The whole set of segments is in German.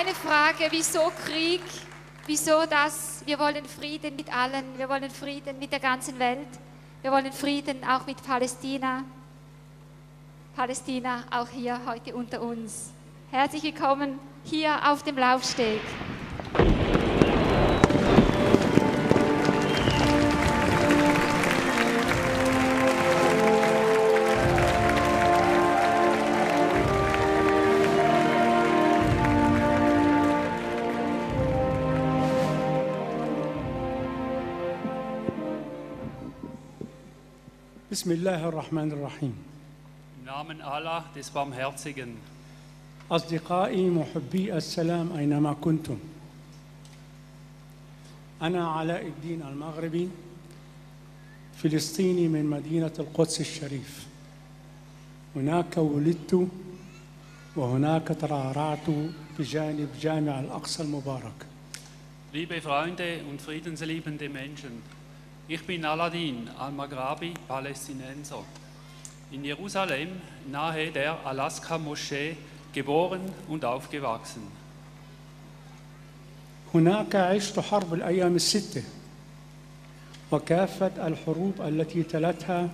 eine Frage, wieso Krieg? Wieso das? Wir wollen Frieden mit allen. Wir wollen Frieden mit der ganzen Welt. Wir wollen Frieden auch mit Palästina. Palästina auch hier heute unter uns. Herzlich willkommen hier auf dem Laufsteg. بسم الله الرحمن الرحيم Im Namen Allah des Barmherzigen. أصدقائي محبي السلام أينما كنتم أنا علاء الدين المغربي فلسطيني من مدينة القدس الشريف هناك ولدت وهناك ترعرعت بجانب جامع الأقصى المبارك Liebe Freunde und friedensliebende Menschen, ich bin Aladin al-Maghrabi, Palästinenser. In Jerusalem, nahe der Alaska-Moschee, geboren und aufgewachsen. هناك عشت حرب الأيام الستة وكافة الحروب التي تلتها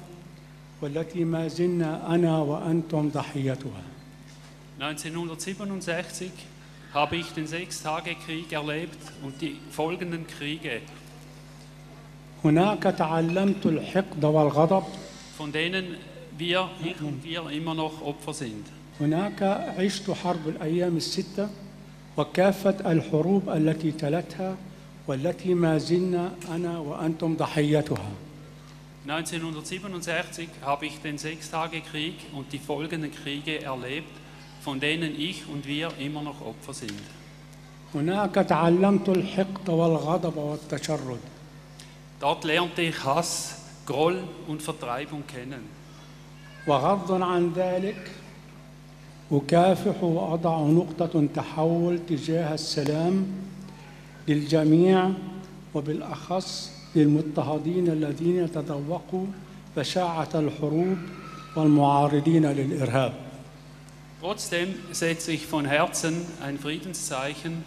والتي ما زلنا أنا وأنتم ضحيتها 1967 habe ich den Sechstagekrieg erlebt und die folgenden Kriege, هناك تعلمت الحقد والغضب von denen wir, ich und wir immer noch Opfer sind. هناك عشت حرب الأيام الستة وكافة الحروب التي تلتها والتي ما زلنا أنا وأنتم ضحيتها 1967 habe ich den Sechstagekrieg und die folgenden Kriege erlebt, von denen ich und wir immer noch Opfer sind. هناك تعلمت الحقد والغضب والتشرد Dort lernte ich Hass, Groll und Vertreibung kennen. وغضا عن ذلك أكافح وأضع نقطة تحول تجاه السلام للجميع وبالأخص للمضطهدين الذين يتذوقوا بشاعة الحروب والمعارضين للإرهاب Trotzdem setze ich von Herzen ein Friedenszeichen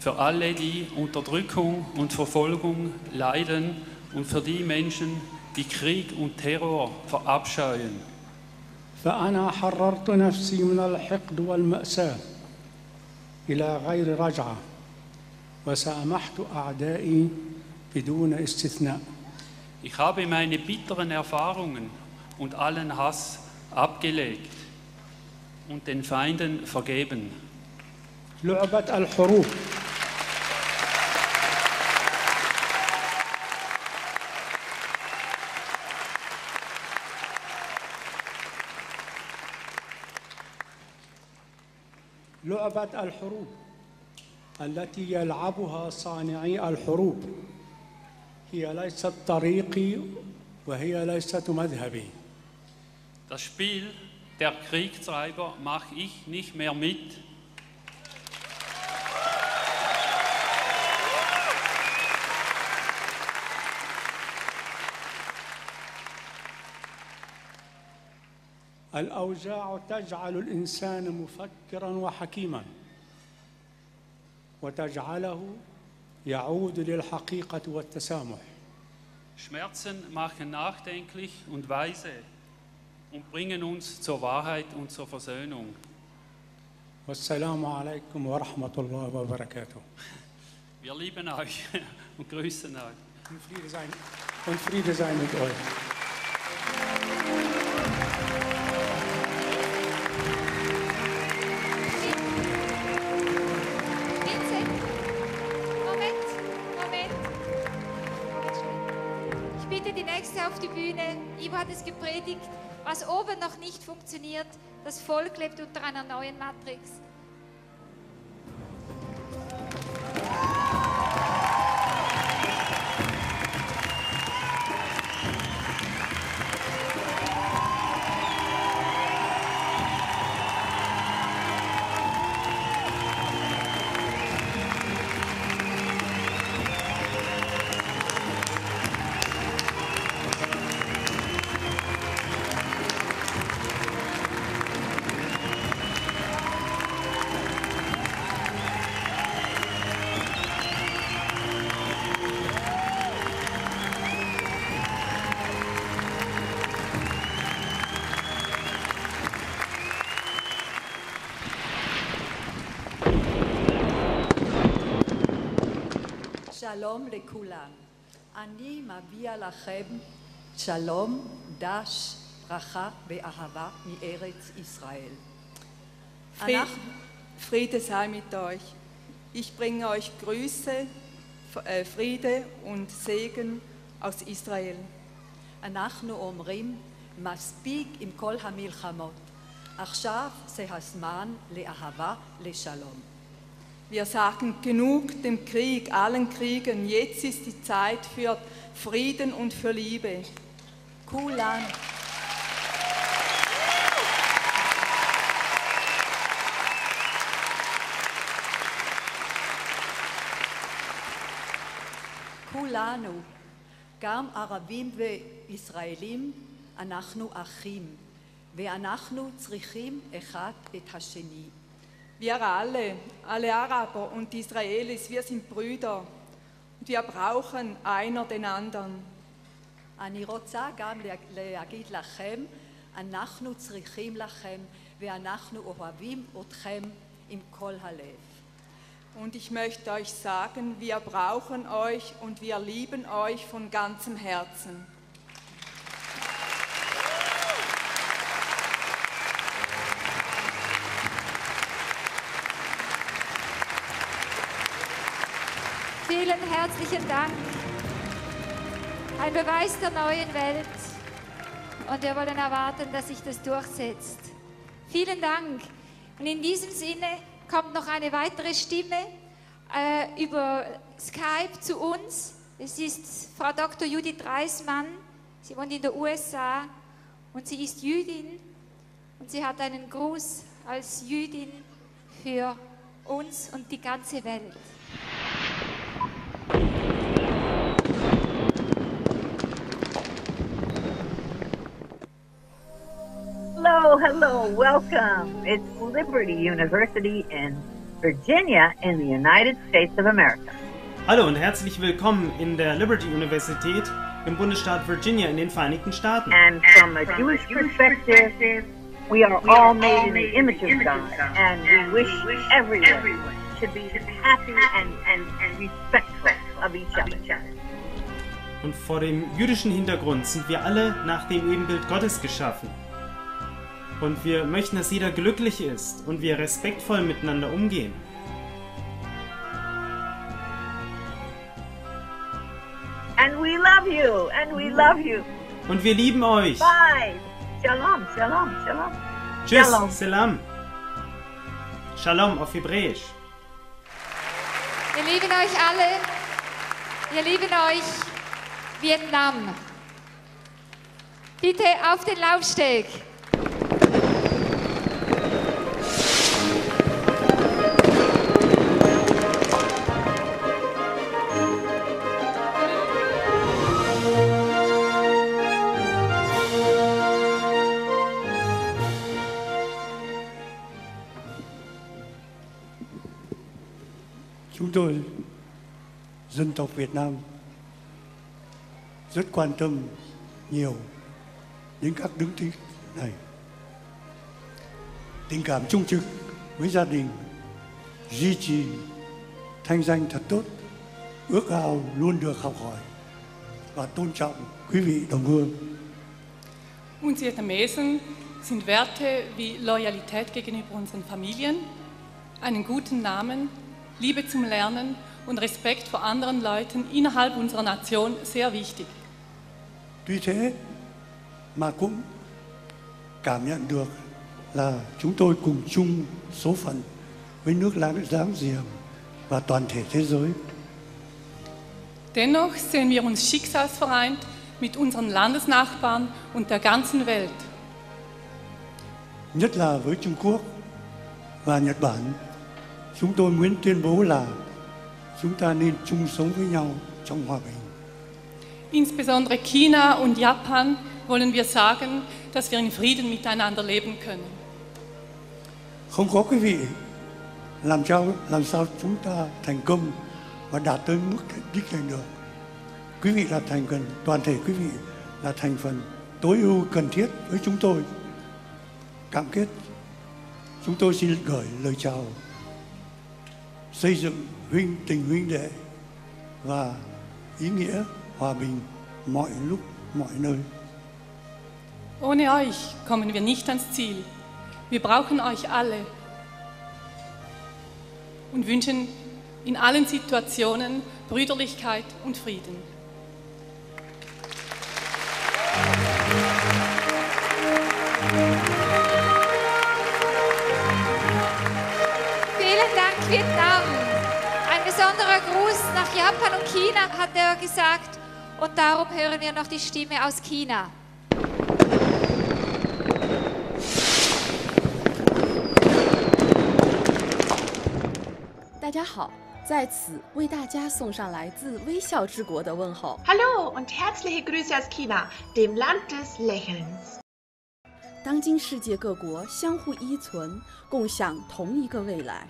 für alle, die Unterdrückung und Verfolgung leiden und für die Menschen, die Krieg und Terror verabscheuen. فأنا حررت نفسي من الحقد والمأساة إلى غير رجعة وسامحت أعدائي بدون استثناء Ich habe meine bitteren Erfahrungen und allen Hass abgelegt und den Feinden vergeben. لعبة الحروب لعبة الحروب التي يلعبها صانعي الحروب هي ليست طريقي وهي ليست مذهبي Das Spiel der Kriegstreiber mache ich nicht mehr mit. الأوجاع تجعل الإنسان مفكرا وحكيما وتجعله يعود للحقيقة والتسامح Schmerzen machen nachdenklich und weise und bringen uns zur Wahrheit und zur Versöhnung. والسلام عليكم ورحمة الله وبركاته Wir lieben euch und grüßen euch. Und Friede sein, und Friede sein mit euch. Die Bühne. Ivo hat es gepredigt. Was oben noch nicht funktioniert, das Volk lebt unter einer neuen Matrix. שלום לכולם. אני מביע לכם שלום, דש, ברכה ואהבה מארץ ישראל. Fried, אנחנו, Friede sei mit euch. Ich bringe euch Grüße, F- äh, Friede und Segen aus Israel. אנחנו אומרים, מספיק עם כל המלחמות. עכשיו זה הזמן לאהבה, לשלום. Wir sagen genug dem Krieg, allen Kriegen. Jetzt ist die Zeit für Frieden und für Liebe. כולנו. כולנו, גם ערבים וישראלים, אנחנו אחים, ואנחנו צריכים אחד את השני. Wir alle, alle Araber und die Israelis, wir sind Brüder und wir brauchen einer den anderen. אני רוצה גם לה- להגיד לכם, אנחנו צריכים לכם ואנחנו אוהבים אתכם עם כל הלב. Und ich möchte euch sagen, wir brauchen euch und wir lieben euch von ganzem Herzen. Vielen herzlichen Dank. Ein Beweis der neuen Welt. Und wir wollen erwarten, dass sich das durchsetzt. Vielen Dank. Und in diesem Sinne kommt noch eine weitere Stimme äh, über Skype zu uns. Es ist Frau Dr. Judith Reismann. Sie wohnt in den USA und sie ist Jüdin. Und sie hat einen Gruß als Jüdin für uns und die ganze Welt. Hello, welcome. It's Liberty University in Virginia in the United States of America. Hallo und herzlich willkommen in der Liberty Universität im Bundesstaat Virginia in den Vereinigten Staaten. And from a Jewish perspective, we are all made in the image of God, and we wish everyone should be happy and, and, and respectful of each other. Und vor dem jüdischen Hintergrund sind wir alle nach dem Ebenbild Gottes geschaffen. Und wir möchten, dass jeder glücklich ist und wir respektvoll miteinander umgehen. And we love you, and we love you. Und wir lieben euch. Bye. Shalom, shalom, shalom. Tschüss, Shalom. Selam. Shalom auf Hebräisch. Wir lieben euch alle. Wir lieben euch Vietnam. Bitte auf den Laufsteg. Chúng tôi, dân tộc Việt Nam, rất quan tâm nhiều đến các đứng tích này. Tình cảm trung trực với gia đình, duy trì thanh danh thật tốt, ước ao luôn được học hỏi và tôn trọng quý vị đồng hương. Uns Vietnamesen sind Werte wie Loyalität gegenüber unseren Familien, einen guten Namen, Liebe zum Lernen und Respekt vor anderen Leuten innerhalb unserer Nation sehr wichtig. Tuy thế mà cũng cảm nhận được là chúng tôi cùng chung số phận với nước láng giáng giềng và toàn thể thế giới. Dennoch sehen wir uns schicksalsvereint mit unseren Landesnachbarn und der ganzen Welt. nhất là với Trung Quốc và Nhật Bản. Chúng tôi muốn tuyên bố là chúng ta nên chung sống với nhau trong hòa bình. Insbesondere China und Japan wollen wir sagen, dass wir in Frieden miteinander leben können. Không có quý vị làm sao làm sao chúng ta thành công và đạt tới mức đích thành được. Quý vị là thành phần, toàn thể quý vị là thành phần tối ưu cần thiết với chúng tôi. Cam kết chúng tôi xin gửi lời chào xây dựng huynh tình huynh đệ và ý nghĩa hòa bình mọi lúc mọi nơi. Ohne euch kommen wir nicht ans Ziel. Wir brauchen euch alle und wünschen in allen Situationen Brüderlichkeit und Frieden. nach Japan und China, hat er gesagt. Und darum hören wir noch die Stimme aus China. 大家好，在此为大家送上来自微笑之国的问候。 Hallo und herzliche Grüße aus China, dem Land des Lächelns. 当今世界各国相互依存，共享同一个未来。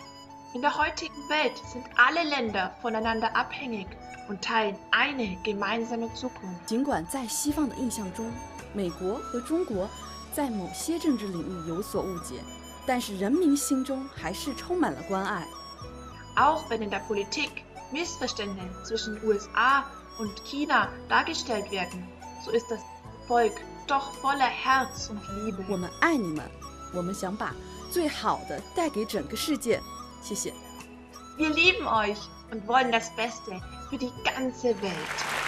In der heutigen Welt sind alle Länder voneinander abhängig und teilen eine gemeinsame Zukunft. 尽管在西方的印象中，美国和中国在某些政治领域有所误解，但是人民心中还是充满了关爱。 Auch wenn in der Politik Missverständnisse zwischen USA und China dargestellt werden, so ist das Volk doch voller Herz und Liebe. 我们爱你们，我们想把最好的带给整个世界。 Wir lieben euch und wollen das Beste für die ganze Welt.